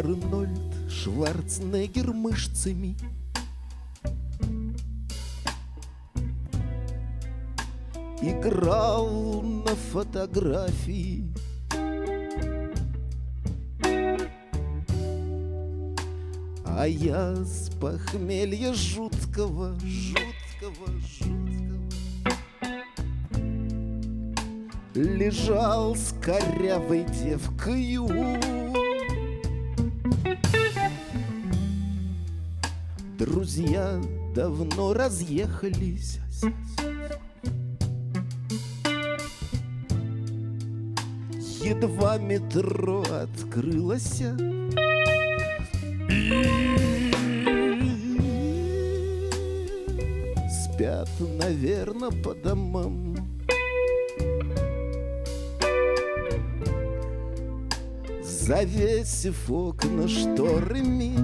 Арнольд Шварценеггер мышцами. Играл на фотографии. А я с похмелья жуткого, жуткого, жуткого. Лежал с корявой девкою Друзья давно разъехались. Едва метро открылось. Спят, наверное, по домам. Завесив окна шторами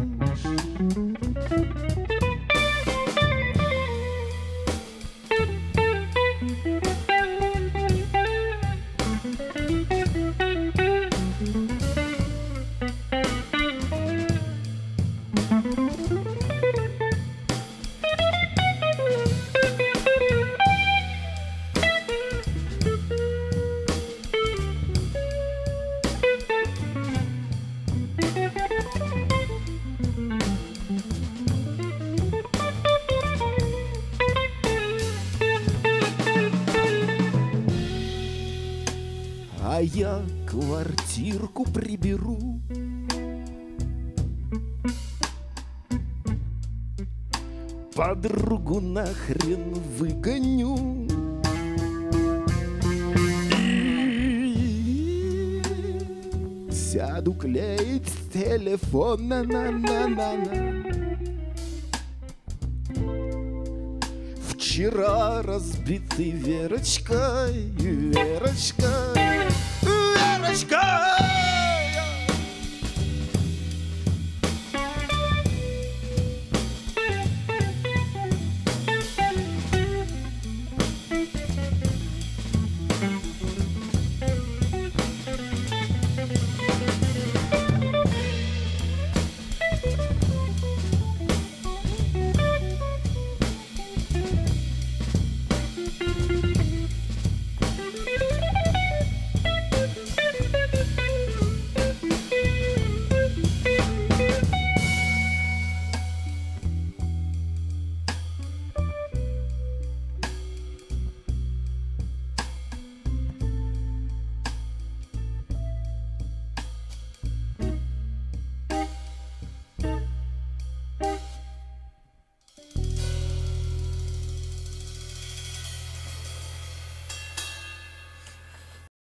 А я квартирку приберу. Подругу нахрен выгоню. И Сяду клеить телефон на на на на на Вчера разбитый Верочкой, Верочка